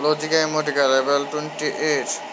Logica Emotica level 28